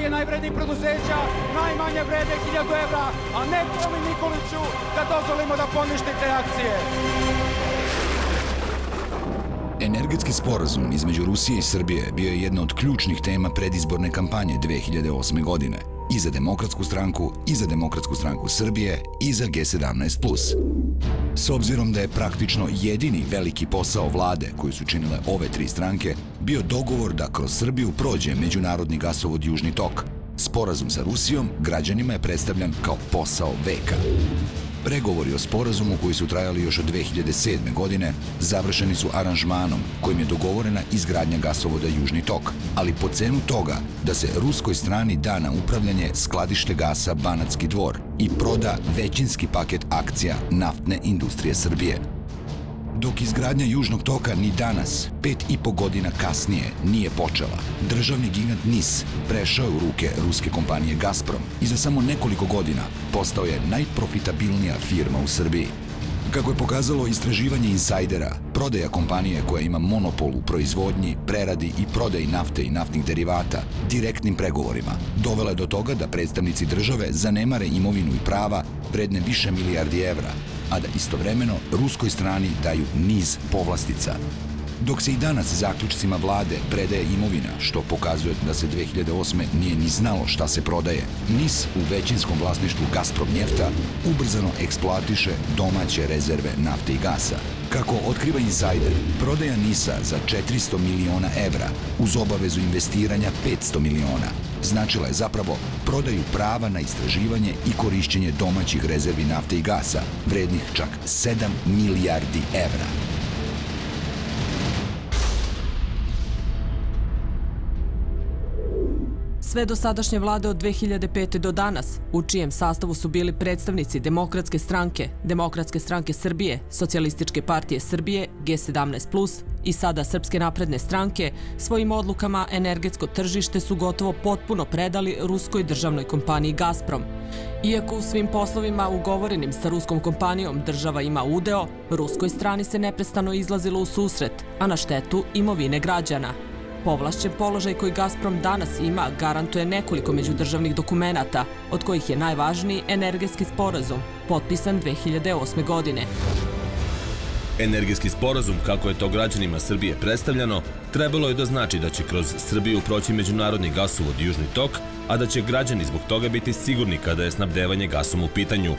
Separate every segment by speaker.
Speaker 1: akcije najvrednijih preduzeća najmanje vrede 1000 evra, a ne Tomi Nikoliću da dozvolimo da poništi te akcije.
Speaker 2: Energetski sporazum između Rusije i Srbije bio je jedna od ključnih tema predizborne kampanje 2008. godine i za Demokratsku stranku, i za Demokratsku stranku Srbije, i za G17+. S obzirom da je praktično jedini veliki posao vlade koju su činile ove tri stranke bio dogovor da kroz Srbiju prođe međunarodni gasovod Južni tok, sporazum sa Rusijom građanima je predstavljan kao posao veka. Pregovori o sporazumu koji su trajali još od 2007. godine završeni su aranžmanom kojim je dogovorena izgradnja gasovoda Južni tok, ali po cenu toga da se ruskoj strani da na upravljanje skladište gasa Banatski dvor i proda većinski paket akcija naftne industrije Srbije – Dok izgradnja Južnog toka ni danas, pet i po godina kasnije, nije počela, državni gigant NIS prešao u ruke ruske kompanije Gazprom i za samo nekoliko godina postao je najprofitabilnija firma u Srbiji. Kako je pokazalo istraživanje insajdera, prodaja kompanije koja ima monopol u proizvodnji, preradi i prodaji nafte i naftnih derivata direktnim pregovorima dovela je do toga da predstavnici države zanemare imovinu i prava vredne više milijardi evra, a da istovremeno ruskoj strani daju niz povlastica. Dok se i danas zaključcima vlade predaje imovina, što pokazuje da se 2008. nije ni znalo šta se prodaje, NIS u većinskom vlasništvu Gazprom njefta ubrzano eksploatiše domaće rezerve nafte i gasa. Kako otkriva insajder, prodaja NIS-a za 400 miliona evra uz obavezu investiranja 500 miliona značila je zapravo prodaju prava na istraživanje i korišćenje domaćih rezervi nafte i gasa, vrednih čak 7 milijardi evra.
Speaker 3: Sve dosadašnje vlade od 2005. do danas, u čijem sastavu su bili predstavnici Demokratske stranke, Demokratske stranke Srbije, Socijalističke partije Srbije, G17+, i sada Srpske napredne stranke, svojim odlukama energetsko tržište su gotovo potpuno predali ruskoj državnoj kompaniji Gazprom. Iako u svim poslovima ugovorenim sa ruskom kompanijom država ima udeo, ruskoj strani se neprestano izlazilo u susret, a na štetu imovine građana. Povlašćen položaj koji Gazprom danas ima garantuje nekoliko međudržavnih dokumenata, od kojih je najvažniji energetski sporazum, potpisan 2008. godine.
Speaker 4: Energetski sporazum, kako je to građanima Srbije predstavljeno, trebalo je da znači da će kroz Srbiju proći međunarodni gasovod Južni tok, a da će građani zbog toga biti sigurni kada je snabdevanje gasom u pitanju.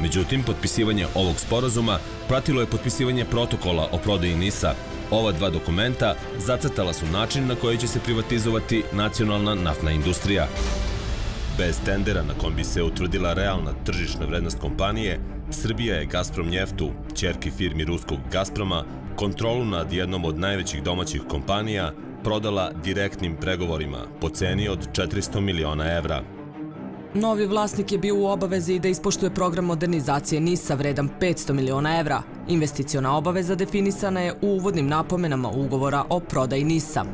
Speaker 4: Međutim, potpisivanje ovog sporazuma pratilo je potpisivanje protokola o prodaji NISA, Ova dva dokumenta zacrtala su način na koji će se privatizovati nacionalna naftna industrija. Bez tendera na kom bi se utvrdila realna tržišna vrednost kompanije, Srbija je Gazprom njeftu, čerki firmi ruskog Gazproma, kontrolu nad jednom od najvećih domaćih kompanija prodala direktnim pregovorima po ceni od 400 miliona evra.
Speaker 3: Novi vlasnik je bio u obavezi da ispoštuje program modernizacije NIS-a vredan 500 miliona evra. Investiciona obaveza definisana je u uvodnim napomenama ugovora o prodaji NIS-a.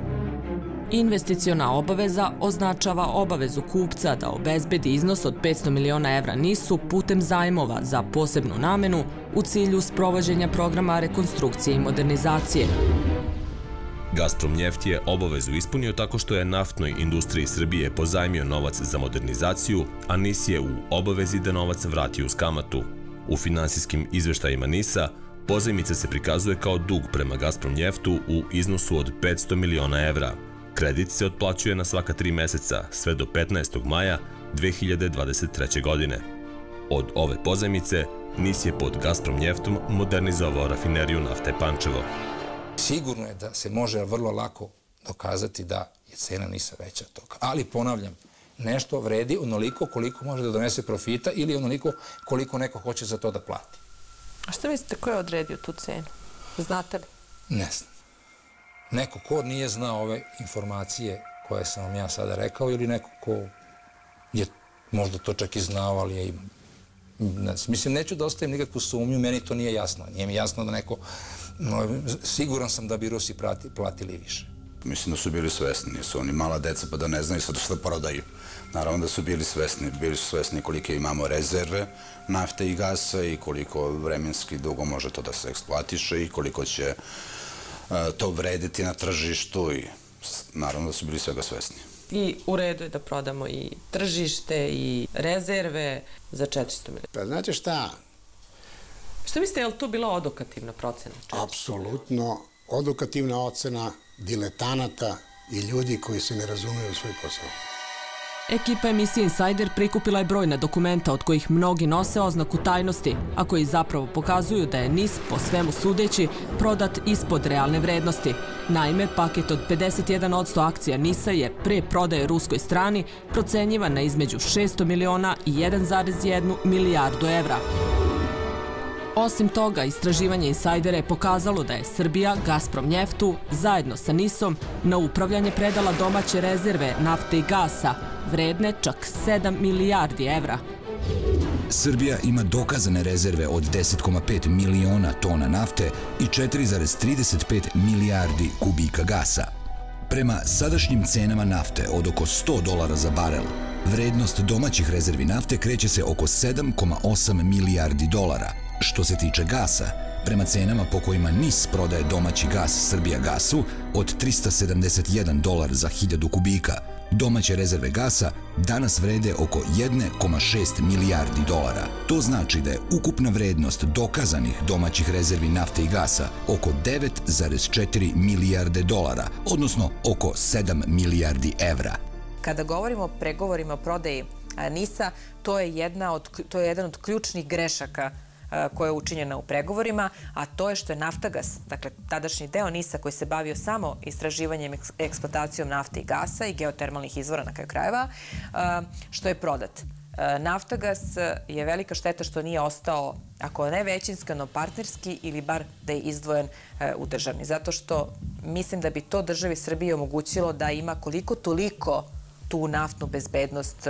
Speaker 3: Investiciona obaveza označava obavezu kupca da obezbedi iznos od 500 miliona evra NIS-u putem zajmova za posebnu namenu u cilju sprovođenja programa rekonstrukcije i modernizacije.
Speaker 4: Gazprom Njeft je obavezu ispunio tako što je naftnoj industriji Srbije pozajmio novac za modernizaciju, a NIS je u obavezi da novac vrati uz kamatu. U finansijskim izveštajima NIS-a pozajmica se prikazuje kao dug prema Gazprom Njeftu u iznosu od 500 miliona evra. Kredit se otplaćuje na svaka tri meseca, sve do 15. maja 2023. godine. Od ove pozajmice, NIS je pod Gazprom Njeftom modernizovao rafineriju nafte Pančevo.
Speaker 5: Sigurno je da se može vrlo lako dokazati da je cena nisa veća od toga. Ali ponavljam, nešto vredi onoliko koliko može da donese profita ili onoliko koliko neko hoće za to da plati.
Speaker 6: A što mislite, ko je odredio tu cenu? Znate li?
Speaker 5: Ne znam. Neko ko nije znao ove informacije koje sam vam ja sada rekao ili neko ko je možda to čak i znao, ali je Mislim, neću da ostavim nikakvu sumnju, meni to nije jasno. Nije mi jasno da neko... Siguran sam da bi Rusi platili više.
Speaker 7: Mislim da su bili svesni, nisu oni mala deca pa da ne znaju sad šta prodaju. Naravno da su bili svesni, bili su svesni kolike imamo rezerve nafte i gasa i koliko vremenski dugo može to da se eksploatiše i koliko će to vrediti na tržištu i naravno da su bili svega svesni.
Speaker 6: I u redu je da prodamo i tržište i rezerve za 400 miliona.
Speaker 8: Pa znate šta?
Speaker 6: Šta mislite, je li to bila odokativna procena?
Speaker 8: Apsolutno odokativna ocena diletanata i ljudi koji se ne razumiju u svoj posao.
Speaker 3: Ekipa emisije Insider prikupila je brojna dokumenta od kojih mnogi nose oznaku tajnosti, a koji zapravo pokazuju da je NIS, po svemu sudeći, prodat ispod realne vrednosti. Naime, paket od 51% akcija NIS-a je pre prodaje ruskoj strani procenjivan na između 600 miliona i 1,1 milijardu evra. Osim toga, istraživanje insajdera je pokazalo da je Srbija Gazprom njeftu zajedno sa NIS-om na upravljanje predala domaće rezerve nafte i gasa, vredne čak 7 milijardi evra.
Speaker 2: Srbija ima dokazane rezerve od 10,5 miliona tona nafte i 4,35 milijardi kubika gasa. Prema sadašnjim cenama nafte od oko 100 dolara za barel, vrednost domaćih rezervi nafte kreće se oko 7,8 milijardi dolara. Što se tiče gasa, prema cenama po kojima NIS prodaje domaći gas Srbija gasu od 371 dolar za 1000 kubika, Domaće rezerve gasa danas vrede oko 1,6 milijardi dolara. To znači da je ukupna vrednost dokazanih domaćih rezervi nafte i gasa oko 9,4 milijarde dolara, odnosno oko 7 milijardi evra.
Speaker 9: Kada govorimo o pregovorima o prodeji NISA, to je, jedna od, to je jedan od ključnih grešaka koja je učinjena u pregovorima, a to je što je Naftagas, dakle tadašnji deo NISA koji se bavio samo istraživanjem, eksploatacijom nafte i gasa i geotermalnih izvora na kraju krajeva, što je prodat. Naftagas je velika šteta što nije ostao, ako ne većinskano partnerski ili bar da je izdvojen u državni. Zato što mislim da bi to državi Srbije omogućilo da ima koliko toliko tu naftnu bezbednost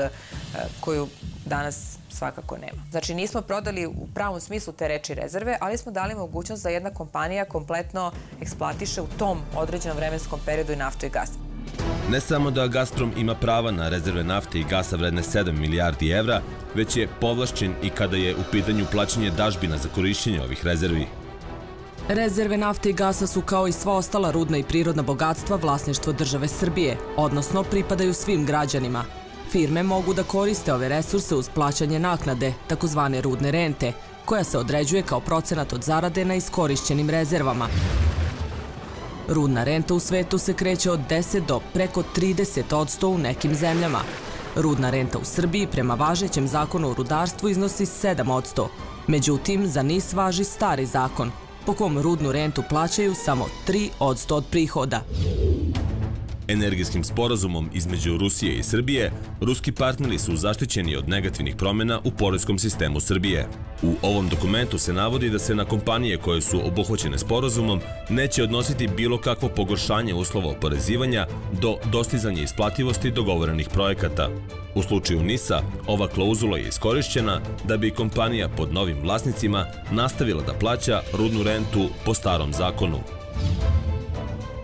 Speaker 9: koju danas svakako nema. Znači nismo prodali u pravom smislu te reči rezerve, ali smo dali mogućnost da jedna kompanija kompletno eksploatiše u tom određenom vremenskom periodu i naftu i gas.
Speaker 4: Ne samo da Gazprom ima prava na rezerve nafte i gasa vredne 7 milijardi evra, već je povlašćen i kada je u pitanju plaćanje dažbina za korišćenje ovih rezervi.
Speaker 3: Rezerve nafte i gasa su kao i sva ostala rudna i prirodna bogatstva vlasništvo države Srbije, odnosno pripadaju svim građanima, Firme mogu da koriste ove resurse uz plaćanje naknade, takozvane rudne rente, koja se određuje kao procenat od zarade na iskorišćenim rezervama. Rudna renta u svetu se kreće od 10 do preko 30 odsto u nekim zemljama. Rudna renta u Srbiji prema važećem zakonu o rudarstvu iznosi 7 odsto. Međutim, za NIS važi stari zakon, po kom rudnu rentu plaćaju samo 3 odsto od prihoda.
Speaker 4: Energetskim sporazumom između Rusije i Srbije, ruski partneri su zaštićeni od negativnih promjena u porezkom sistemu Srbije. U ovom dokumentu se navodi da se na kompanije koje su obuhvaćene sporazumom neće odnositi bilo kakvo pogoršanje uslova oporezivanja do dostizanja isplativosti dogovorenih projekata. U slučaju NISA, ova klauzula je iskorišćena da bi kompanija pod novim vlasnicima nastavila da plaća rudnu rentu po starom zakonu.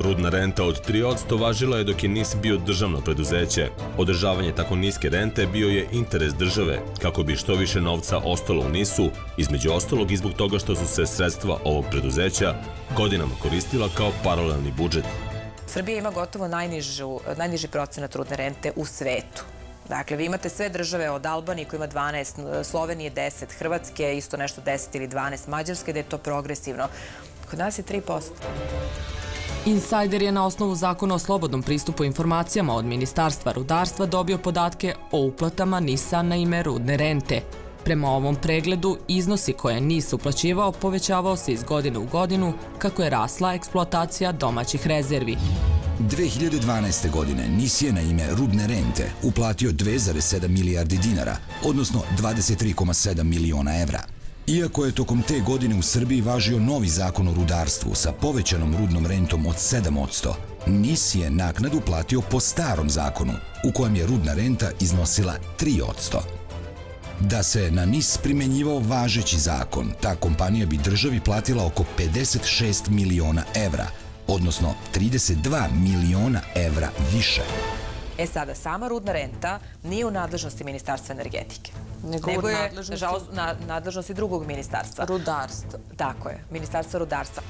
Speaker 4: Rudna renta od 3% važila je dok je NIS bio državno preduzeće. Održavanje tako niske rente bio je interes države, kako bi što više novca ostalo u NIS-u, između ostalog i zbog toga što su se sredstva ovog preduzeća godinama koristila kao paralelni budžet.
Speaker 9: Srbija ima gotovo najnižu, najniži procenat rudne rente u svetu. Dakle, vi imate sve države od Albanije koja ima 12, Slovenije 10, Hrvatske isto nešto 10 ili 12, Mađarske da je to progresivno. Kod nas je 3%.
Speaker 3: Insider je na osnovu zakona o slobodnom pristupu informacijama od Ministarstva rudarstva dobio podatke o uplatama NIS-a na ime rudne rente. Prema ovom pregledu, iznosi koje NIS uplaćivao povećavao se iz godine u godinu kako je rasla eksploatacija domaćih rezervi.
Speaker 2: 2012. godine NIS je na ime rudne rente uplatio 2,7 milijardi dinara, odnosno 23,7 miliona evra. Iako je tokom te godine u Srbiji važio novi zakon o rudarstvu sa povećanom rudnom rentom od 7%, NIS je naknadu platio po starom zakonu, u kojem je rudna renta iznosila 3%. Da se na NIS primenjivao važeći zakon, ta kompanija bi državi platila oko 56 miliona evra, odnosno 32 miliona evra više.
Speaker 9: E sada, sama rudna renta nije u nadležnosti Ministarstva energetike.
Speaker 6: Nego,
Speaker 9: je,
Speaker 6: nadležnosti-
Speaker 9: nažalost, na nadležnosti drugog ministarstva.
Speaker 6: Rudarstva.
Speaker 9: Tako je, Ministarstva rudarstva.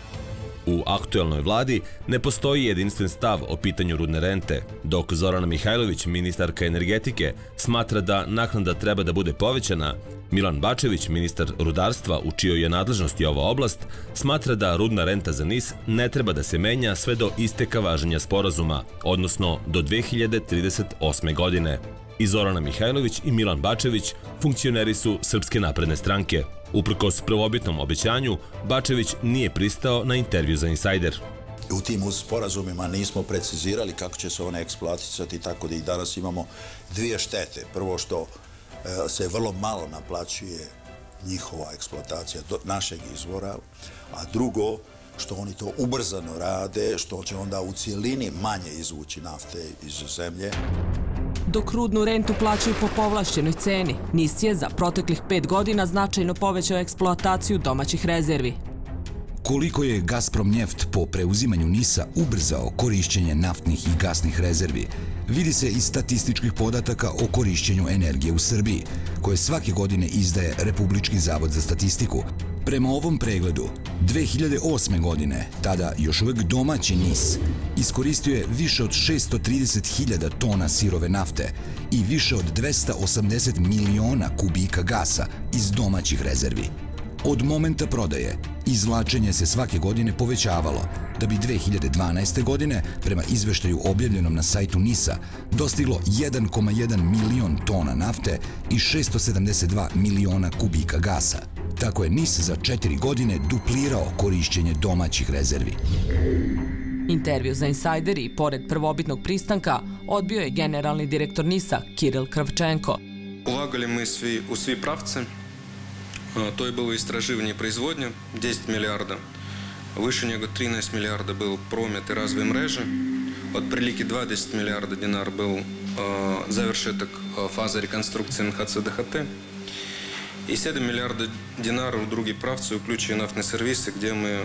Speaker 4: U aktuelnoj vladi ne postoji jedinstven stav o pitanju rudne rente, dok Zorana Mihajlović, ministarka energetike, smatra da naknada treba da bude povećana, Milan Bačević, ministar rudarstva u čijoj je nadležnosti ova oblast, smatra da rudna renta za NIS ne treba da se menja sve do isteka važenja sporazuma, odnosno do 2038. godine. I Zorana Mihajlović i Milan Bačević funkcioneri su Srpske napredne stranke. Uprkos prvobitnom obećanju, Bačević nije pristao na intervju za Insider.
Speaker 10: U tim sporazumima nismo precizirali kako će se one eksploatisati, tako da i danas imamo dvije štete. Prvo što e, se vrlo malo naplaćuje njihova eksploatacija našeg izvora, a drugo što oni to ubrzano rade, što će onda u cijelini manje izvući nafte iz zemlje.
Speaker 3: Dok rudnu rentu plaćaju po povlašćenoj ceni, NIS je za proteklih pet godina značajno povećao eksploataciju domaćih rezervi.
Speaker 2: Koliko je Gazprom Njeft po preuzimanju NISA ubrzao korišćenje naftnih i gasnih rezervi, vidi se iz statističkih podataka o korišćenju energije u Srbiji, koje svake godine izdaje Republički zavod za statistiku. Prema ovom pregledu, 2008. godine, tada još uvek domaći NIS, iskoristio je više od 630.000 tona sirove nafte i više od 280 miliona kubika gasa iz domaćih rezervi. Od momenta prodaje, izvlačenje se svake godine povećavalo, da bi 2012. godine, prema izveštaju objavljenom na sajtu NISA, dostiglo 1,1 milion tona nafte i 672 miliona kubika gasa. Tako je NIS za četiri godine duplirao korišćenje domaćih rezervi.
Speaker 3: Intervju za Insider i, pored prvobitnog pristanka, odbio je generalni direktor NIS-a Kiril Kravčenko.
Speaker 11: Улагали мы сви, у сві правці. А, То є було істраживні производні 10 мільярда. Вище нього 13 мільярда був промет і разві мрежі. От приліки 20 мільярда динар був а, завершиток а, фази реконструкції МХЦ ДХТ. І 7 мільярда динар у другій правці включені нафтні сервіси, де ми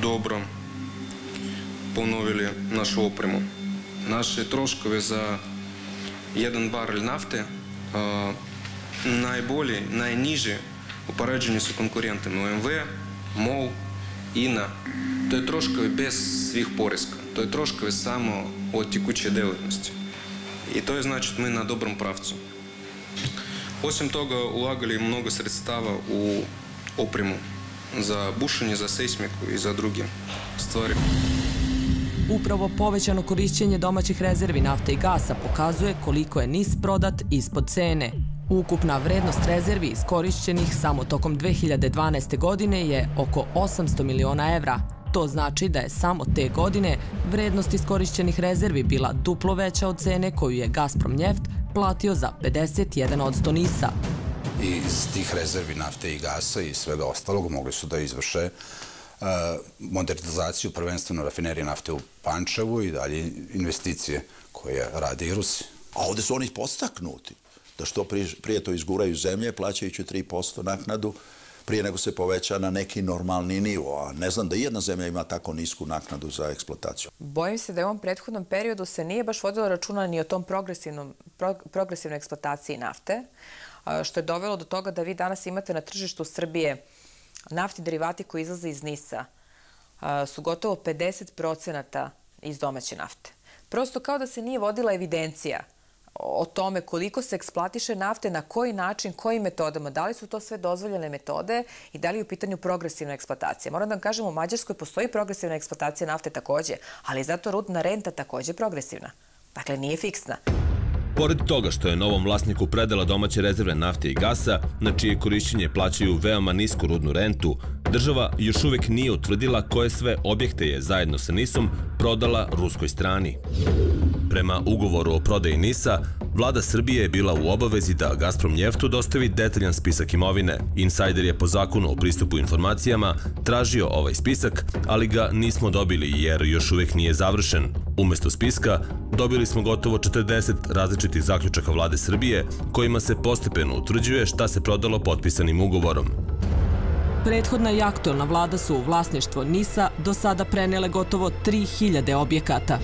Speaker 11: добро поновили нашу опряму. Наші трошкові за один барель нафти е, найболі, найніжі упереджені з конкурентами ОМВ, МОЛ, ІНА. То є трошки без свих пориска, то є трошки само от текучої діяльності. І то є, значить, ми на доброму правцю. Осім того, улагали много средстава у опряму за бушення, за сейсміку і за другі ствари.
Speaker 3: Upravo povećano korišćenje domaćih rezervi nafte i gasa pokazuje koliko je NIS prodat ispod cene. Ukupna vrednost rezervi iskorišćenih samo tokom 2012. godine je oko 800 miliona evra. To znači da je samo te godine vrednost iskorišćenih rezervi bila duplo veća od cene koju je Gazprom Njeft platio za 51 od NIS-a.
Speaker 7: I iz tih rezervi nafte i gasa i svega ostalog mogli su da izvrše uh, modernizaciju prvenstveno rafinerije nafte u Pančevu i dalje investicije koje rade i Rusi.
Speaker 10: A ovde su oni postaknuti da što prije, to izguraju iz zemlje, plaćajući 3% naknadu, prije nego se poveća na neki normalni nivo. A ne znam da jedna zemlja ima tako nisku naknadu za eksploataciju.
Speaker 9: Bojim se da je u ovom prethodnom periodu se nije baš vodilo računa ni o tom progresivnom, pro, progresivnoj eksploataciji nafte, što je dovelo do toga da vi danas imate na tržištu Srbije naftni derivati koji izlaze iz NIS-a su gotovo 50% iz domaće nafte. Prosto kao da se nije vodila evidencija o tome koliko se eksploatiše nafte, na koji način, kojim metodama, da li su to sve dozvoljene metode i da li je u pitanju progresivna eksploatacija. Moram da vam kažem, u Mađarskoj postoji progresivna eksploatacija nafte takođe, ali zato rudna renta takođe progresivna. Dakle, nije fiksna.
Speaker 4: Pored toga što je novom vlasniku predala domaće rezerve nafte i gasa, na čije korišćenje plaćaju veoma nisku rudnu rentu, država još uvek nije utvrdila koje sve objekte je zajedno sa NIS-om prodala ruskoj strani. Prema ugovoru o prodaji NIS-a, vlada Srbije je bila u obavezi da Gazprom Njeftu dostavi detaljan spisak imovine. Insider je po zakonu o pristupu informacijama tražio ovaj spisak, ali ga nismo dobili jer još uvek nije završen. Umesto spiska, dobili smo gotovo 40 različitih zaključaka vlade Srbije kojima se postepeno utvrđuje šta se prodalo potpisanim ugovorom.
Speaker 3: Prethodna i aktualna vlada su u vlasništvo Nisa do sada prenele gotovo 3000 objekata.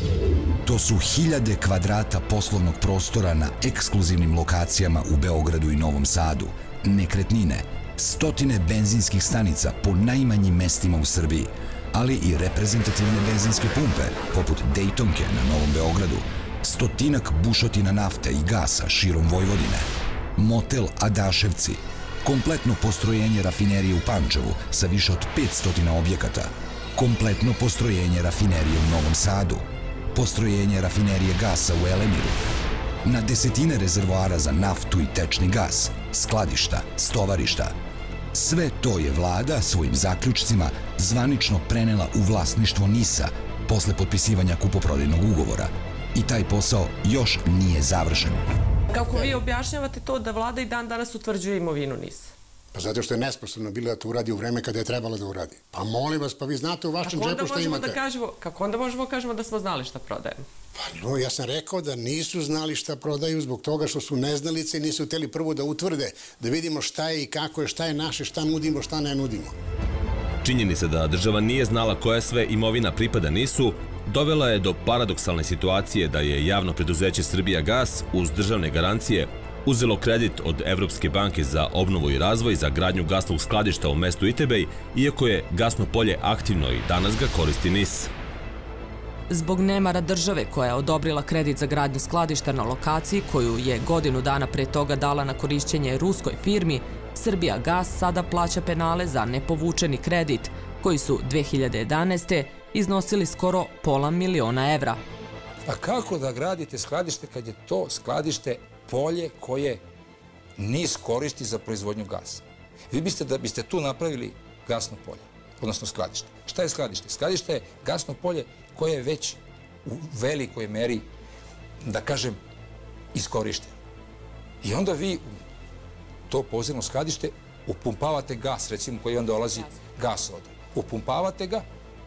Speaker 2: To su hiljade kvadrata poslovnog prostora na ekskluzivnim lokacijama u Beogradu i Novom Sadu, nekretnine, stotine benzinskih stanica po najmanjim mestima u Srbiji, ali i reprezentativne benzinske pumpe, poput Dejtonke na Novom Beogradu, stotinak bušotina nafte i gasa širom Vojvodine, motel Adaševci, kompletno postrojenje rafinerije u Pančevu sa više od 500 objekata, kompletno postrojenje rafinerije u Novom Sadu, postrojenje rafinerije gasa u Elemiru, na desetine rezervoara za naftu i tečni gas, skladišta, stovarišta. Sve to je vlada svojim zaključcima zvanično prenela u vlasništvo NISA posle potpisivanja kupoprodajnog ugovora i taj posao još nije završen.
Speaker 6: Kako vi objašnjavate to da vlada i dan danas utvrđuje imovinu NIS?
Speaker 8: Pa zato što je nesposobno bila da to uradi u vreme kada je trebalo da uradi. Pa molim vas, pa vi znate u vašem džepu šta imate.
Speaker 6: Da kažemo, kako onda možemo kažemo da smo znali šta prodajemo?
Speaker 8: Pa no, ja sam rekao da nisu znali šta prodaju zbog toga što su neznalice i nisu hteli prvo da utvrde, da vidimo šta je i kako je, šta je naše, šta nudimo, šta ne nudimo.
Speaker 4: Činjenica da država nije znala koja sve imovina pripada nisu, dovela je do paradoksalne situacije da je javno preduzeće Srbija Gas uz državne garancije uzelo kredit od Evropske banke za obnovu i razvoj za gradnju gasnog skladišta u mestu Itebej, iako je gasno polje aktivno i danas ga koristi NIS.
Speaker 3: Zbog nemara države koja je odobrila kredit za gradnju skladišta na lokaciji koju je godinu dana pre toga dala na korišćenje ruskoj firmi, Srbija Gas sada plaća penale za nepovučeni kredit, koji su 2011. iznosili skoro pola miliona evra.
Speaker 5: A kako da gradite skladište kad je to skladište polje koje NIS koristi za proizvodnju gasa? Vi biste da biste tu napravili gasno polje, odnosno skladište. Šta je skladište? Skladište je gasno polje koje je već u velikoj meri, da kažem, iskorišteno. I onda vi to pozivno skladište upumpavate gas, recimo koji onda dolazi gas od. Upumpavate ga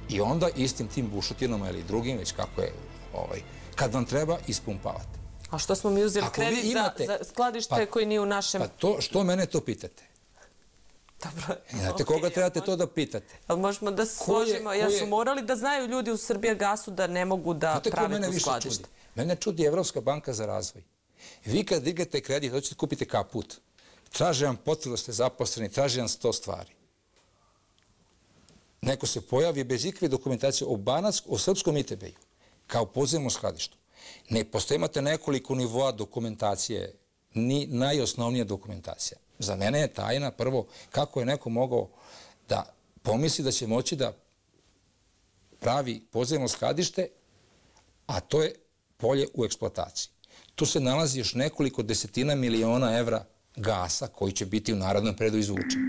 Speaker 5: i onda istim tim bušotinama ili drugim, već kako je, ovaj, kad vam treba, ispumpavate.
Speaker 6: A što smo mi uzeli kredit imate, za, za skladište pa, koji nije u našem...
Speaker 5: Pa to, što mene to pitate?
Speaker 6: Dobro.
Speaker 5: Znate okay, koga trebate to da pitate?
Speaker 6: Ali možemo da se složimo, ja su morali da znaju ljudi u Srbija gasu da ne mogu da Znate prave to skladište.
Speaker 5: Čudi? Mene čudi Evropska banka za razvoj. Vi kad dignete kredit, hoćete kupiti kaput. Traže vam potvrdu da ste zaposleni, traže vam sto stvari. Neko se pojavi bez ikve dokumentacije o, Banac, o srpskom ITB-u, kao podzemnom skladištu. Ne postoji imate nekoliko nivoa dokumentacije, ni najosnovnija dokumentacija. Za mene je tajna prvo kako je neko mogao da pomisli da će moći da pravi podzemno skladište, a to je polje u eksploataciji. Tu se nalazi još nekoliko desetina miliona evra gasa koji će biti u narodnom predu izvučen.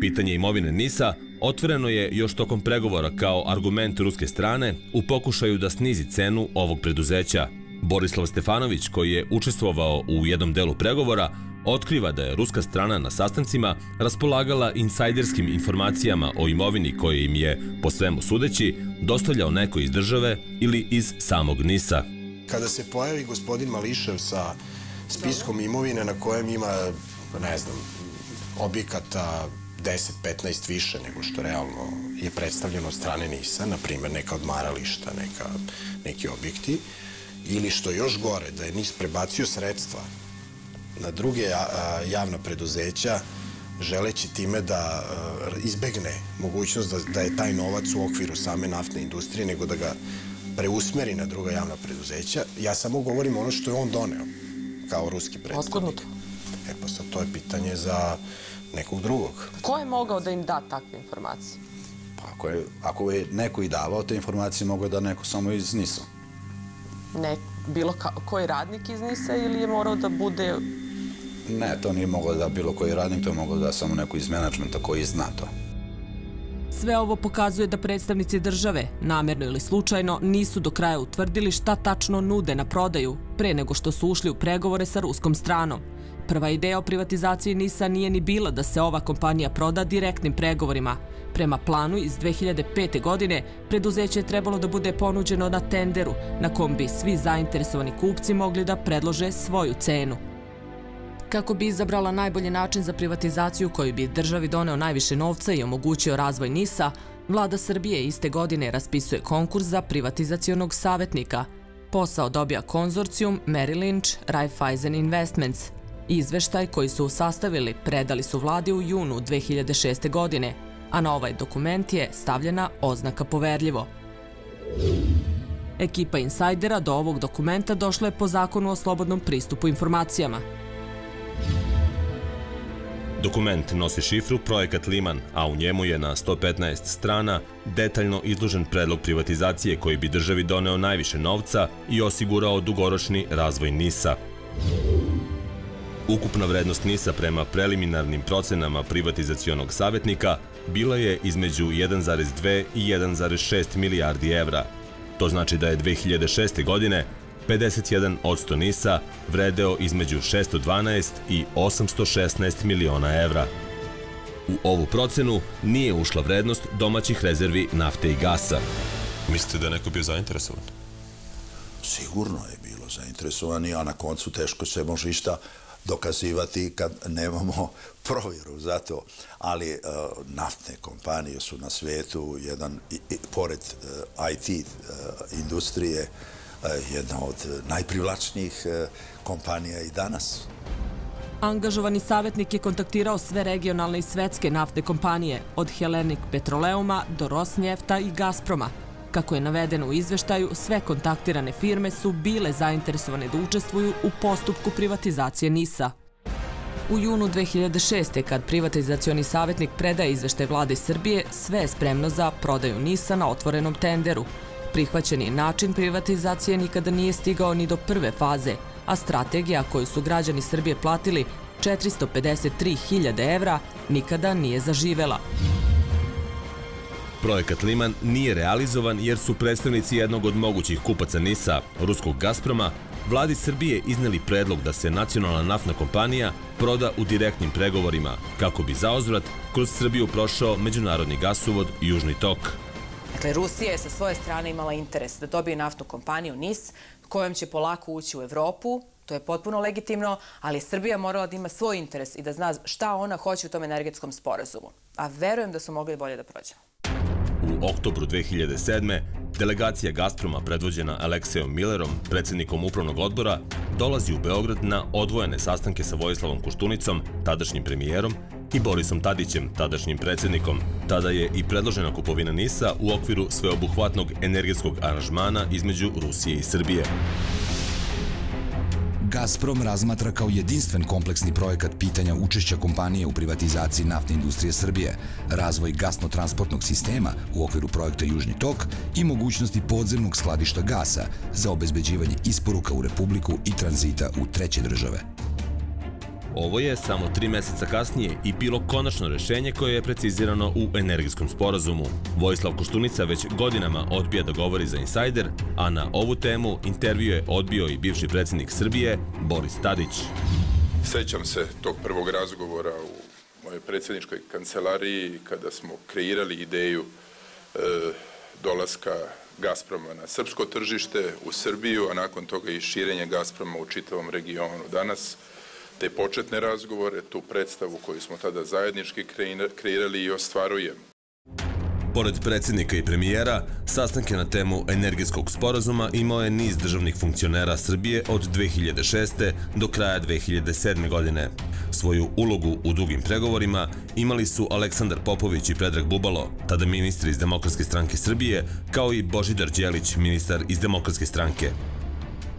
Speaker 4: Pitanje imovine NISA otvoreno je još tokom pregovora kao argument ruske strane u pokušaju da snizi cenu ovog preduzeća. Borislav Stefanović, koji je učestvovao u jednom delu pregovora, otkriva da je ruska strana na sastancima raspolagala insajderskim informacijama o imovini koje im je, po svemu sudeći, dostavljao neko iz države ili iz samog NISA.
Speaker 12: Kada se pojavi gospodin Mališev sa spiskom imovine na kojem ima, ne znam, objekata 10-15 više nego što realno je predstavljeno od strane NISA, na primjer neka odmarališta, neka, neki objekti, ili što još gore, da je NIS prebacio sredstva na druge javna preduzeća, želeći time da izbegne mogućnost da, da je taj novac u okviru same naftne industrije, nego da ga preusmeri na druga javna preduzeća. Ja samo govorim ono što je on doneo kao ruski predstavnik. E pa sad to je pitanje za nekog drugog.
Speaker 6: Ko je mogao da im da takve informacije?
Speaker 7: Pa ako je, ako je neko i davao te informacije, mogo da neko samo iz NISA.
Speaker 6: Ne, bilo ka, koji radnik iz NISA ili je morao da bude...
Speaker 7: Ne, to nije moglo da bilo koji radnik, to je moglo da samo neko iz menadžmenta koji zna to.
Speaker 3: Sve ovo pokazuje da predstavnici države, namjerno ili slučajno, nisu do kraja utvrdili šta tačno nude na prodaju, pre nego što su ušli u pregovore sa ruskom stranom. Prva ideja o privatizaciji NISA nije ni bila da se ova kompanija proda direktnim pregovorima. Prema planu iz 2005. godine, preduzeće je trebalo da bude ponuđeno na tenderu, na kom bi svi zainteresovani kupci mogli da predlože svoju cenu. Kako bi izabrala najbolji način za privatizaciju koji bi državi doneo najviše novca i omogućio razvoj NISA, Vlada Srbije iste godine raspisuje konkurs za privatizacionog savjetnika. Posao dobija konzorcijum Merrill Lynch Raiffeisen Investments. Izveštaj koji su sastavili predali su vladi u junu 2006. godine, a na ovaj dokument je stavljena oznaka poverljivo. Ekipa insajdera do ovog dokumenta došla je po zakonu o slobodnom pristupu informacijama.
Speaker 4: Dokument nosi šifru Projekat Liman, a u njemu je na 115 strana detaljno izložen predlog privatizacije koji bi državi doneo najviše novca i osigurao dugoročni razvoj NISA. Ukupna vrednost NISA prema preliminarnim procenama privatizacionog savjetnika bila je između 1,2 i 1,6 milijardi evra. To znači da je 2006. godine 51 od 100 NISA vredeo između 612 i 816 miliona evra. U ovu procenu nije ušla vrednost domaćih rezervi nafte i gasa.
Speaker 13: Mislite da je neko bio zainteresovan?
Speaker 10: Sigurno je bilo zainteresovani, a na koncu teško se može išta dokazivati kad nemamo provjeru za to. Ali uh, naftne kompanije su na svetu, jedan, i, i, pored uh, IT uh, industrije, jedna od najprivlačnijih kompanija i danas.
Speaker 3: Angažovani savjetnik je kontaktirao sve regionalne i svetske naftne kompanije, od Hellenic Petroleuma do Rosnjefta i Gazproma. Kako je navedeno u izveštaju, sve kontaktirane firme su bile zainteresovane da učestvuju u postupku privatizacije NISA. U junu 2006. kad privatizacioni savjetnik predaje izveštaj vlade Srbije, sve je spremno za prodaju NISA na otvorenom tenderu. Prihvaćeni način privatizacije nikada nije stigao ni do prve faze, a strategija koju su građani Srbije platili 453.000 evra nikada nije zaživela.
Speaker 4: Projekat Liman nije realizovan jer su predstavnici jednog od mogućih kupaca NISA, ruskog Gazproma, vladi Srbije izneli predlog da se nacionalna naftna kompanija proda u direktnim pregovorima, kako bi zaozvrat kroz Srbiju prošao međunarodni gasovod Južni tok.
Speaker 9: Dakle, Rusija je sa svoje strane imala interes da dobije naftnu kompaniju NIS, kojom će polako ući u Evropu, To je potpuno legitimno, ali Srbija morala da ima svoj interes i da zna šta ona hoće u tom energetskom sporazumu. A verujem da su mogli bolje da prođemo.
Speaker 4: U oktobru 2007. delegacija Gazproma predvođena Aleksejom Millerom, predsednikom upravnog odbora, dolazi u Beograd na odvojene sastanke sa Vojislavom Koštunicom, tadašnjim premijerom, i Borisom Tadićem, tadašnjim predsednikom. Tada je i predložena kupovina NISA u okviru sveobuhvatnog energetskog aranžmana između Rusije i Srbije.
Speaker 2: Gazprom razmatra kao jedinstven kompleksni projekat pitanja učešća kompanije u privatizaciji naftne industrije Srbije, razvoj gasno-transportnog sistema u okviru projekta Južni tok i mogućnosti podzemnog skladišta gasa za obezbeđivanje isporuka u Republiku i tranzita u treće države.
Speaker 4: Ovo je samo tri meseca kasnije i bilo konačno rešenje koje je precizirano u energetskom sporazumu. Vojislav Koštunica već godinama odbija da govori za Insider, a na ovu temu intervju je odbio i bivši predsednik Srbije, Boris Tadić.
Speaker 14: Sećam se tog prvog razgovora u mojoj predsedničkoj kancelariji kada smo kreirali ideju e, dolaska Gazproma na srpsko tržište u Srbiju, a nakon toga i širenje Gazproma u čitavom regionu. Danas te početne razgovore, tu predstavu koju smo tada zajednički kreirali i ostvarujemo.
Speaker 4: Pored predsednika i premijera, sastanke na temu energetskog sporazuma imao je niz državnih funkcionera Srbije od 2006. do kraja 2007. godine. Svoju ulogu u dugim pregovorima imali su Aleksandar Popović i Predrag Bubalo, tada ministri iz Demokratske stranke Srbije, kao i Božidar Đelić, ministar iz Demokratske stranke.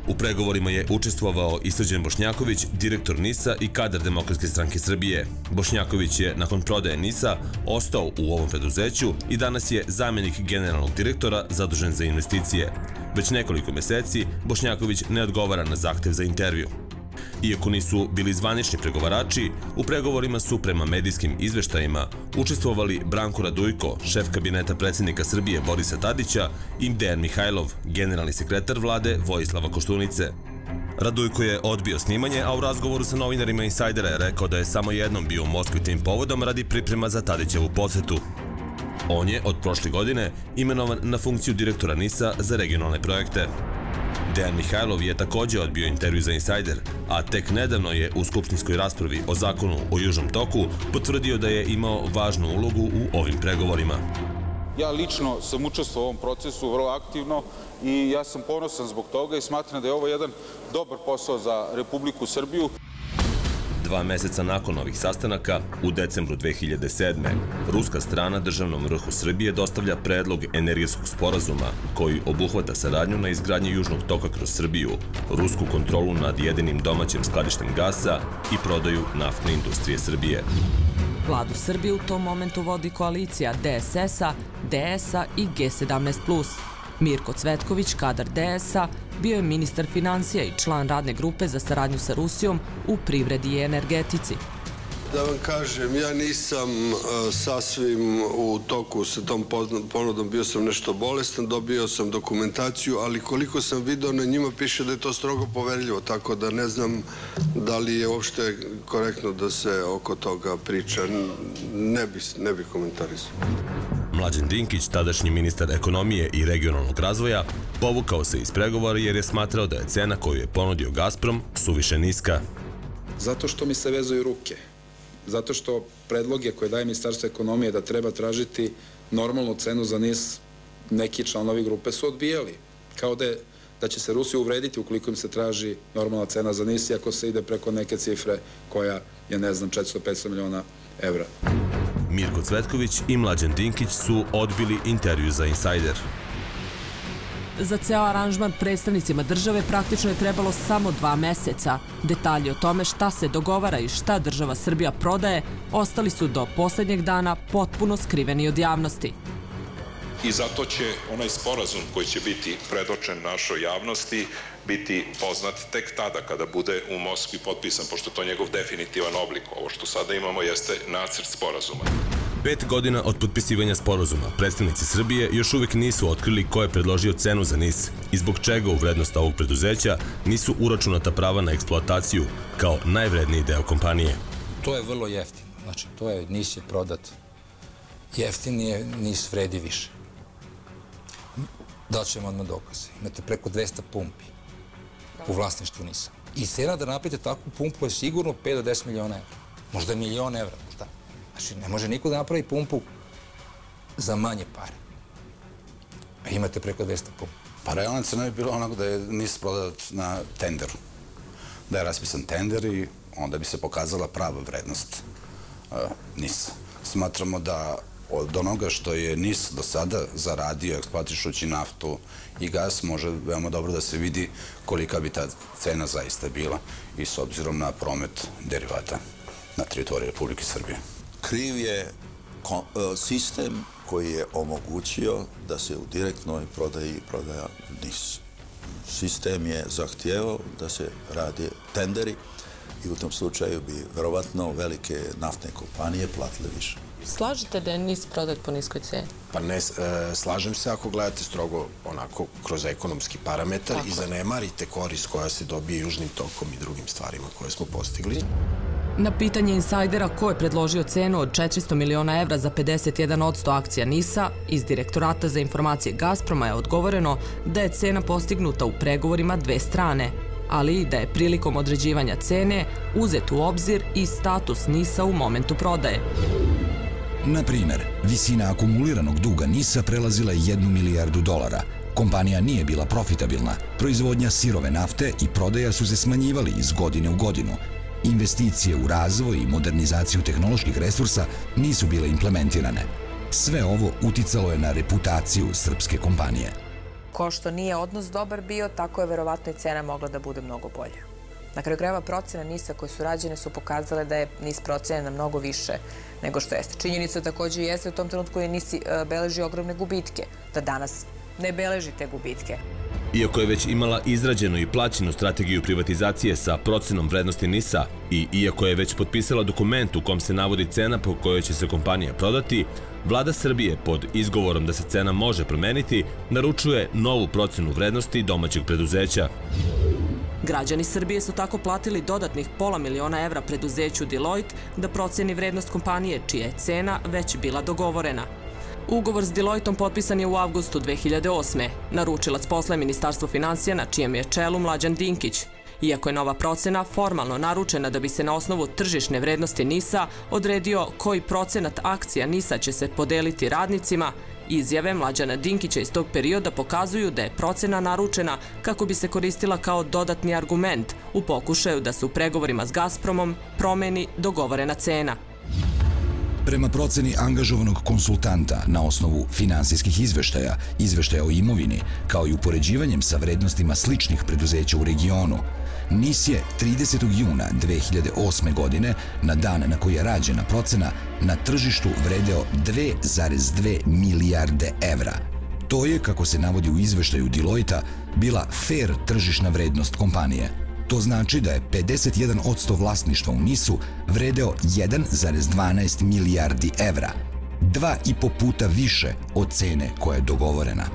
Speaker 4: U pregovorima je učestvovao i Srđan Bošnjaković, direktor NISA i kadar Demokratske stranke Srbije. Bošnjaković je, nakon prodaje NISA, ostao u ovom preduzeću i danas je zamjenik generalnog direktora zadužen za investicije. Već nekoliko meseci Bošnjaković ne odgovara na zahtev za intervju. Iako nisu bili zvanični pregovarači, u pregovorima su prema medijskim izveštajima učestvovali Branko Radujko, šef kabineta predsednika Srbije Borisa Tadića i Dejan Mihajlov, generalni sekretar vlade Vojislava Koštunice. Radujko je odbio snimanje, a u razgovoru sa novinarima Insajdera je rekao da je samo jednom bio u Moskvi tim povodom radi priprema za Tadićevu posetu. On je od prošle godine imenovan na funkciju direktora NISA za regionalne projekte. Dejan Mihajlov je takođe odbio intervju za Insider, a tek nedavno je u skupštinskoj raspravi o zakonu o Južnom toku potvrdio da je imao važnu ulogu u ovim pregovorima.
Speaker 15: Ja lično sam učestvovao u ovom procesu vrlo aktivno i ja sam ponosan zbog toga i smatram da je ovo jedan dobar posao za Republiku Srbiju.
Speaker 4: Dva meseca nakon ovih sastanaka, u decembru 2007. ruska strana državnom vrhu Srbije dostavlja predlog energetskog sporazuma koji obuhvata saradnju na izgradnji južnog toka kroz Srbiju, rusku kontrolu nad jedinim domaćim skladištem gasa i prodaju naftne industrije Srbije.
Speaker 3: Vladu Srbije u tom momentu vodi koalicija DSS-a, DS-a i G17+. Mirko Cvetković, kadar DS-a, bio je ministar financija i član radne grupe za saradnju sa Rusijom u privredi i energetici.
Speaker 16: Da vam kažem, ja nisam uh, sasvim u toku sa tom ponudom, bio sam nešto bolestan, dobio sam dokumentaciju, ali koliko sam video na njima piše da je to strogo poverljivo, tako da ne znam da li je uopšte korektno da se oko toga priča. Ne bi, ne bi komentarisao.
Speaker 4: Mlađan Dinkić, tadašnji ministar ekonomije i regionalnog razvoja, povukao se iz pregovora jer je smatrao da je cena koju je ponudio Gazprom suviše niska.
Speaker 17: Zato što mi se vezuju ruke. Zato što predloge koje daje Ministarstvo ekonomije da treba tražiti normalnu cenu za NIS, neki članovi grupe su odbijali. Kao da, je, da će se Rusiju uvrediti ukoliko im se traži normalna cena za NIS ako se ide preko neke cifre koja je, ne znam, 400-500 miliona evra.
Speaker 4: Mirko Cvetković i Mlađan Dinkić su odbili intervju za Insider.
Speaker 3: Za ceo aranžman predstavnicima države praktično je trebalo samo dva meseca. Detalji o tome šta se dogovara i šta država Srbija prodaje ostali su do poslednjeg dana potpuno skriveni od javnosti.
Speaker 18: I zato će onaj sporazum koji će biti predočen našoj javnosti biti poznat tek tada kada bude u Moskvi potpisan, pošto to njegov definitivan oblik. Ovo što sada imamo jeste nacrt sporazuma.
Speaker 4: Pet godina od potpisivanja sporazuma, predstavnici Srbije još uvek nisu otkrili ko je predložio cenu za NIS i zbog čega u vrednost ovog preduzeća nisu uračunata prava na eksploataciju kao najvredniji deo kompanije.
Speaker 5: To je vrlo jeftino. Znači, to je, NIS je prodat. Jeftin je, NIS vredi više. Daćemo odmah dokaze. Imate preko 200 pumpi u vlasništvu NIS-a. I cena da napijete takvu pumpu je sigurno 5 do 10 miliona evra. Možda milion evra, možda. Znači, ne može niko da napravi pumpu za manje pare. A imate preko 200 pumpa.
Speaker 7: Pa realna cena je bila onako da je NIS prodat na tenderu. Da je raspisan tender i onda bi se pokazala prava vrednost uh, NIS-a. Smatramo da od onoga što je NIS do sada zaradio eksploatišući naftu i gas, može veoma dobro da se vidi kolika bi ta cena zaista bila i s obzirom na promet derivata na teritoriji Republike Srbije.
Speaker 10: Kriv je e, sistem koji je omogućio da se u direktnoj prodaji prodaja NIS. Sistem je zahtjevao da se radi tenderi i u tom slučaju bi verovatno velike naftne kompanije platile više.
Speaker 6: Slažete da je NIS prodat po niskoj ceni?
Speaker 12: Pa ne, e, slažem se ako gledate strogo onako kroz ekonomski parametar i zanemarite korist koja se dobije južnim tokom i drugim stvarima koje smo postigli.
Speaker 3: Na pitanje insajdera ko je predložio cenu od 400 miliona evra za 51% akcija NIS-a, iz Direktorata za informacije Gazproma je odgovoreno da je cena postignuta u pregovorima dve strane, ali i da je prilikom određivanja cene uzet u obzir i status NIS-a u momentu prodaje.
Speaker 2: Na primer, visina akumuliranog duga NIS-a prelazila je 1 milijardu dolara. Kompanija nije bila profitabilna, proizvodnja sirove nafte i prodaja su se smanjivali iz godine u godinu. Investicije u razvoj i modernizaciju tehnoloških resursa nisu bile implementirane. Sve ovo uticalo je na reputaciju srpske kompanije.
Speaker 9: Ko što nije odnos dobar bio, tako je verovatno i cena mogla da bude mnogo bolja. Na kraju krajeva procena NIS-a koje su rađene su pokazale da je NIS procenjen na mnogo više nego što jeste. Činjenica takođe jeste u tom trenutku je NIS beleži ogromne gubitke, da danas ne beleži te gubitke.
Speaker 4: Iako je već imala izrađenu i plaćenu strategiju privatizacije sa procenom vrednosti NIS-a i iako je već potpisala dokument u kom se navodi cena po kojoj će se kompanija prodati, Vlada Srbije pod izgovorom da se cena može promeniti naručuje novu procenu vrednosti domaćeg preduzeća.
Speaker 3: Građani Srbije su tako platili dodatnih pola miliona evra preduzeću Deloitte da proceni vrednost kompanije čija je cena već bila dogovorena. Ugovor s Deloitom potpisan je u avgustu 2008. Naručilac posla je Ministarstvo financija na čijem je čelu Mlađan Dinkić. Iako je nova procena formalno naručena da bi se na osnovu tržišne vrednosti NISA odredio koji procenat akcija NISA će se podeliti radnicima, Izjave Mlađana Dinkića iz tog perioda pokazuju da je procena naručena kako bi se koristila kao dodatni argument u pokušaju da se u pregovorima s Gazpromom promeni dogovorena cena.
Speaker 2: Prema proceni angažovanog konsultanta na osnovu finansijskih izveštaja, izveštaja o imovini, kao i upoređivanjem sa vrednostima sličnih preduzeća u regionu, NIS je 30. juna 2008. godine, na dan na koji je rađena procena, na tržištu vredeo 2,2 milijarde evra. To je, kako se navodi u izveštaju Deloitte, bila fair tržišna vrednost kompanije. To znači da je 51% vlasništva u NIS-u vredeo 1,12 milijardi evra, dva i po puta više od cene koja je dogovorena.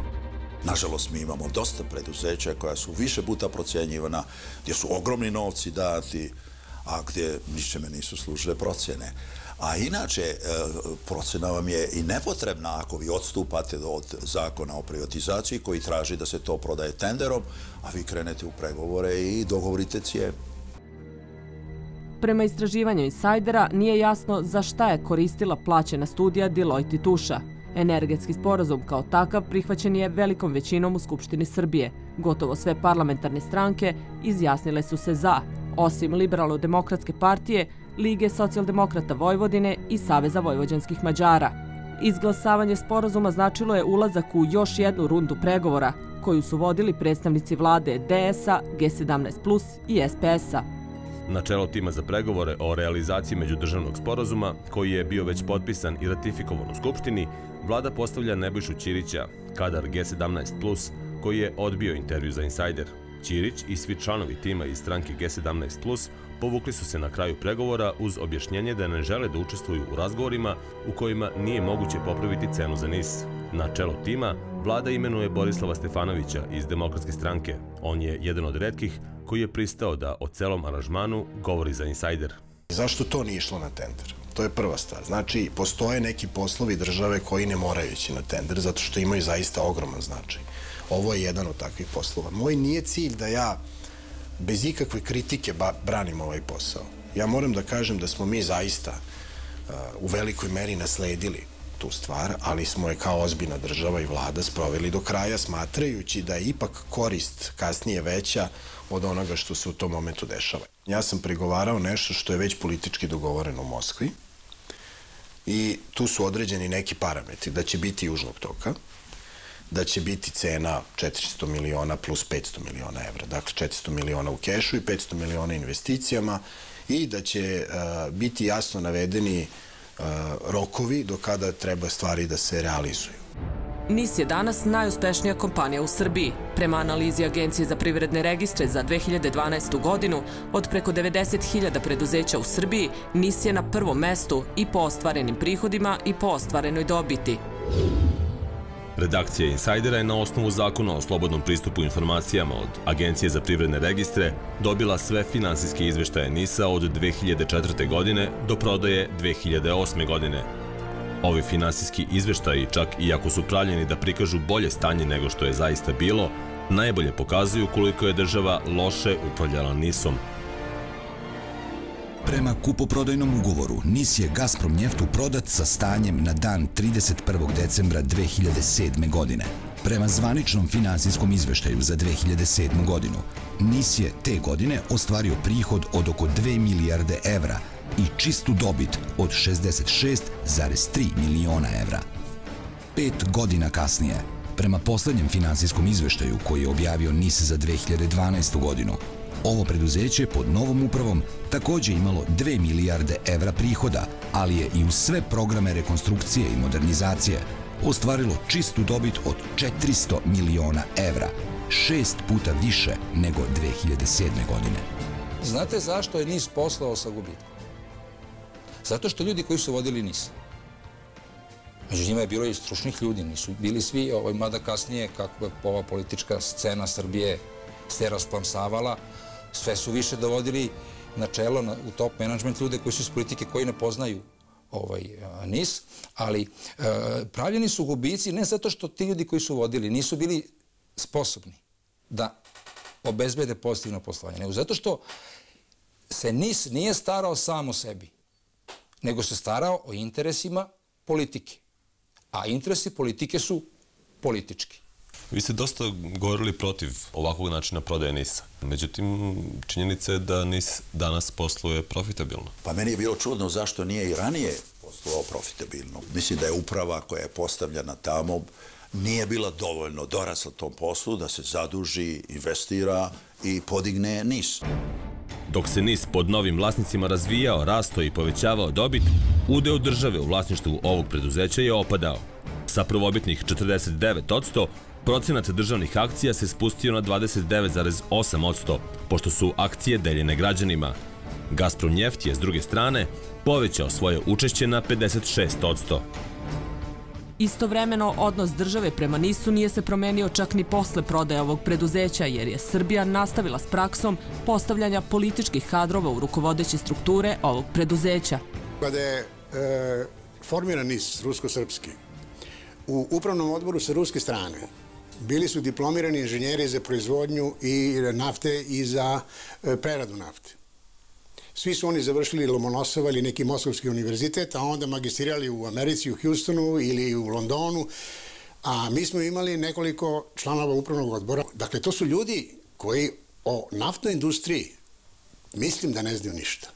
Speaker 10: Nažalost, mi imamo dosta preduzeća koja su više puta procjenjivana, gdje su ogromni novci dati, a gdje ničeme nisu služile procjene. A inače, e, procena vam je i nepotrebna ako vi odstupate od zakona o privatizaciji koji traži da se to prodaje tenderom, a vi krenete u pregovore i dogovorite cijenu.
Speaker 3: Prema istraživanju insajdera nije jasno za šta je koristila plaćena studija Deloitte i Tuša. Energetski sporazum kao takav prihvaćen je velikom većinom u Skupštini Srbije. Gotovo sve parlamentarne stranke izjasnile su se za, osim Liberalno-demokratske partije, Lige socijaldemokrata Vojvodine i Saveza vojvođanskih Mađara. Izglasavanje sporazuma značilo je ulazak u još jednu rundu pregovora, koju su vodili predstavnici vlade DS-a, G17+, i SPS-a.
Speaker 4: Na čelo tima za pregovore o realizaciji međudržavnog sporazuma, koji je bio već potpisan i ratifikovan u Skupštini, vlada postavlja Nebojšu Ćirića, kadar G17+, koji je odbio intervju za Insider. Ćirić i svi članovi tima iz stranke G17+, povukli su se na kraju pregovora uz objašnjenje da ne žele da učestvuju u razgovorima u kojima nije moguće popraviti cenu za NIS. Na čelo tima vlada imenuje Borislava Stefanovića iz Demokratske stranke. On je jedan od redkih koji je pristao da o celom aranžmanu govori za Insider.
Speaker 12: Zašto to nije išlo na tender? To je prva stvar. Znači, postoje neki poslovi države koji ne moraju ići na tender, zato što imaju zaista ogroman značaj. Ovo je jedan od takvih poslova. Moj nije cilj da ja bez ikakve kritike branim ovaj posao. Ja moram da kažem da smo mi zaista uh, u velikoj meri nasledili tu stvar, ali smo je kao ozbiljna država i vlada sproveli do kraja, smatrajući da je ipak korist kasnije veća od onoga što se u tom momentu dešava. Ja sam pregovarao nešto što je već politički dogovoreno u Moskvi i tu su određeni neki parametri, da će biti južnog toka, da će biti cena 400 miliona plus 500 miliona evra. Dakle, 400 miliona u kešu i 500 miliona investicijama i da će uh, biti jasno navedeni uh, rokovi do kada treba stvari da se realizuju.
Speaker 3: NIS je danas najuspešnija kompanija u Srbiji. Prema analizi Agencije za privredne registre za 2012. godinu, od preko 90.000 preduzeća u Srbiji, NIS je na prvom mestu i po ostvarenim prihodima i po ostvarenoj dobiti.
Speaker 4: Redakcija Insajdera je na osnovu zakona o slobodnom pristupu informacijama od Agencije za privredne registre dobila sve finansijske izveštaje NISA od 2004. godine do prodaje 2008. godine. Ovi finansijski izveštaji, čak i ako su pravljeni da prikažu bolje stanje nego što je zaista bilo, najbolje pokazuju koliko je država loše upravljala NIS-om –
Speaker 2: Prema kupoprodajnom ugovoru, NIS je Gazprom njeftu prodat sa stanjem na dan 31. decembra 2007. godine. Prema zvaničnom finansijskom izveštaju za 2007. godinu, NIS je te godine ostvario prihod od oko 2 milijarde evra i čistu dobit od 66,3 miliona evra. Pet godina kasnije, prema poslednjem finansijskom izveštaju koji je objavio NIS za 2012. godinu, Ovo preduzeće pod novom upravom takođe imalo 2 milijarde evra prihoda, ali je i u sve programe rekonstrukcije i modernizacije ostvarilo čistu dobit od 400 miliona evra, šest puta više nego 2007. godine.
Speaker 5: Znate zašto je NIS poslao sa gubitkom? Zato što ljudi koji su vodili NIS, među njima je bilo i stručnih ljudi, nisu bili svi, ovaj, mada kasnije, kako je ova politička scena Srbije se rasplamsavala, sve su više dovodili na čelo, na, u top management ljude koji su iz politike, koji ne poznaju ovaj NIS, ali pravljeni su gubici ne zato što ti ljudi koji su vodili nisu bili sposobni da obezbede pozitivno poslovanje, nego zato što se NIS nije starao sam o sebi, nego se starao o interesima politike. A interesi politike su politički.
Speaker 13: Vi ste dosta govorili protiv ovakvog načina prodaje NIS-a. Međutim, činjenica je da NIS danas posluje profitabilno.
Speaker 10: Pa meni je bilo čudno zašto nije i ranije poslovao profitabilno. Mislim da je uprava koja je postavljena tamo nije bila dovoljno dorasla tom poslu da se zaduži, investira i podigne NIS.
Speaker 4: Dok se NIS pod novim vlasnicima razvijao, rasto i povećavao dobit, udeo države u vlasništvu ovog preduzeća je opadao. Sa prvobitnih 49%, procenat državnih akcija se spustio na 29,8%, pošto su akcije deljene građanima. Gazprom Njeft je, s druge strane, povećao svoje učešće na 56%.
Speaker 3: Istovremeno, odnos države prema NIS-u nije se promenio čak ni posle prodaje ovog preduzeća, jer je Srbija nastavila s praksom postavljanja političkih kadrova u rukovodeće strukture ovog preduzeća.
Speaker 8: Kada je e, formiran NIS, rusko-srpski, u upravnom odboru sa ruske strane bili su diplomirani inženjeri za proizvodnju i nafte i za e, preradu nafte. Svi su oni završili Lomonosova ili neki Moskovski univerzitet, a onda magistrirali u Americi, u Houstonu ili u Londonu. A mi smo imali nekoliko članova upravnog odbora. Dakle, to su ljudi koji o naftnoj industriji mislim da ne znaju ništa.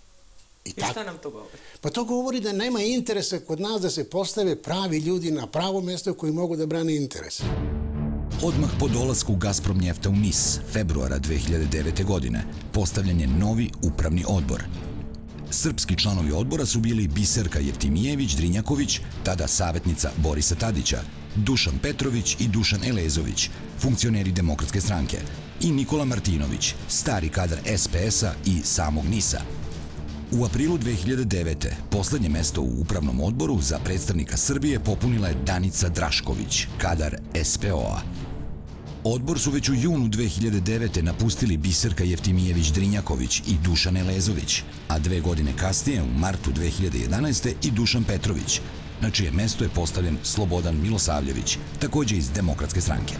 Speaker 6: I, I šta nam to govori?
Speaker 8: Pa to govori da nema interesa kod nas da se postave pravi ljudi na pravo mesto koji mogu da brane interese.
Speaker 2: Odmah po dolasku Gazprom njefta u NIS, februara 2009. godine, postavljen je novi upravni odbor. Srpski članovi odbora su bili Biserka Jeftimijević Drinjaković, tada savjetnica Borisa Tadića, Dušan Petrović i Dušan Elezović, funkcioneri Demokratske stranke, i Nikola Martinović, stari kadar SPS-a i samog NIS-a. U aprilu 2009. poslednje mesto u upravnom odboru za predstavnika Srbije popunila je Danica Drašković, kadar SPO-a. Odbor su već u junu 2009. napustili Biserka Jeftimijević-Drinjaković i Dušan Elezović, a dve godine kasnije, u martu 2011. i Dušan Petrović, na čije mesto je postavljen Slobodan Milosavljević, takođe iz Demokratske stranke.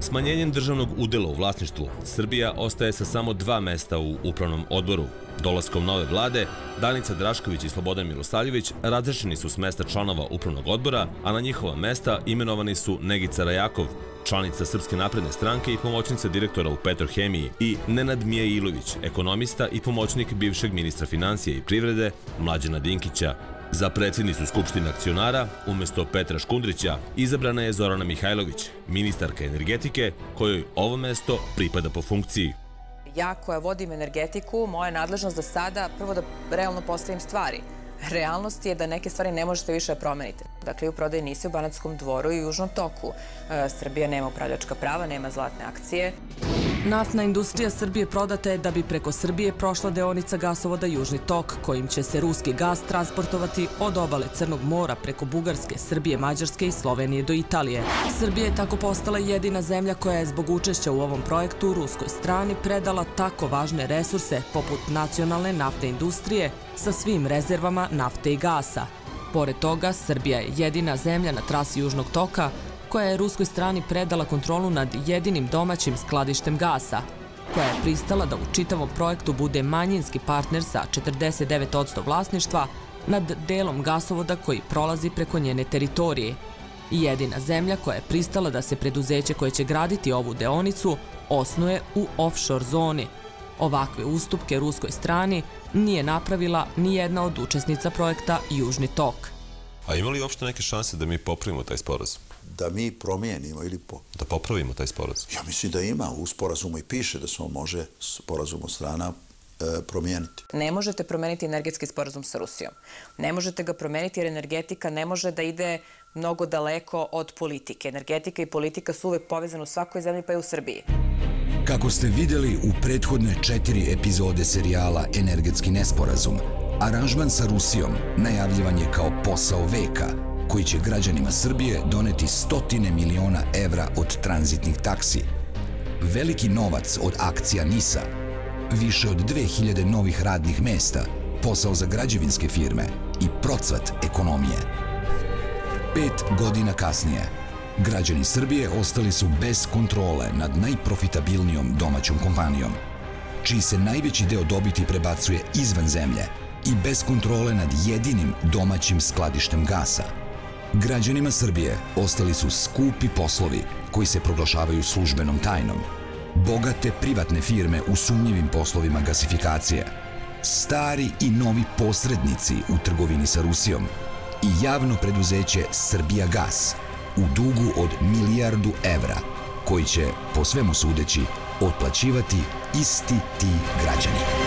Speaker 4: Smanjenjem državnog udela u vlasništvu, Srbija ostaje sa samo dva mesta u upravnom odboru. Dolaskom nove vlade, Danica Drašković i Slobodan Milosavljević razrešeni su s mesta članova upravnog odbora, a na njihova mesta imenovani su Negica Rajakov, članica Srpske napredne stranke i pomoćnica direktora u Petrohemiji i Nenad Mijailović, ekonomista i pomoćnik bivšeg ministra financije i privrede Mlađana Dinkića. Za predsjednicu Skupštine akcionara, umesto Petra Škundrića, izabrana je Zorana Mihajlović, ministarka energetike, kojoj ovo mesto pripada po funkciji.
Speaker 9: Ja koja vodim energetiku, moja nadležnost da sada prvo da realno postavim stvari. Realnost je da neke stvari ne možete više da promenite. Dakle, u prodaji nisi u Banatskom dvoru i Južnom toku. E, Srbija nema upravljačka prava, nema zlatne akcije.
Speaker 3: Naftna industrija Srbije prodata je da bi preko Srbije prošla deonica gasovoda Južni tok, kojim će se ruski gas transportovati od obale Crnog mora preko Bugarske, Srbije, Mađarske i Slovenije do Italije. Srbija je tako postala jedina zemlja koja je zbog učešća u ovom projektu u ruskoj strani predala tako važne resurse poput nacionalne naftne industrije sa svim rezervama nafte i gasa. Pored toga, Srbija je jedina zemlja na trasi Južnog toka koja je ruskoj strani predala kontrolu nad jedinim domaćim skladištem gasa, koja je pristala da u čitavom projektu bude manjinski partner sa 49% vlasništva nad delom gasovoda koji prolazi preko njene teritorije. I jedina zemlja koja je pristala da se preduzeće koje će graditi ovu deonicu osnuje u offshore zoni. Ovakve ustupke ruskoj strani nije napravila ni jedna od učesnica projekta Južni tok.
Speaker 13: A ima li uopšte neke šanse da mi popravimo taj sporazum?
Speaker 10: Da mi promijenimo ili po...
Speaker 13: Da popravimo taj sporazum?
Speaker 10: Ja mislim da ima. U sporazumu i piše da se on može sporazum od strana e, promijeniti.
Speaker 9: Ne možete promeniti energetski sporazum sa Rusijom. Ne možete ga promeniti jer energetika ne može da ide mnogo daleko od politike. Energetika i politika su uvek povezane u svakoj zemlji pa i u Srbiji.
Speaker 2: Kako ste videli u prethodne četiri epizode serijala Energetski nesporazum, aranžman sa Rusijom najavljivan je kao posao veka – koji će građanima Srbije doneti stotine miliona evra od tranzitnih taksi, veliki novac od akcija NISA, više od 2000 novih radnih mesta, posao za građevinske firme i procvat ekonomije. Pet godina kasnije, građani Srbije ostali su bez kontrole nad najprofitabilnijom domaćom kompanijom, čiji se najveći deo dobiti prebacuje izvan zemlje i bez kontrole nad jedinim domaćim skladištem gasa. Građanima Srbije ostali su skupi poslovi koji se proglašavaju službenom tajnom, bogate privatne firme u sumnjivim poslovima gasifikacije, stari i novi posrednici u trgovini sa Rusijom. I javno preduzeće Srbija Gas u dugu od milijardu evra, koji će, po svemu sudeći, otplaćivati isti ti građani.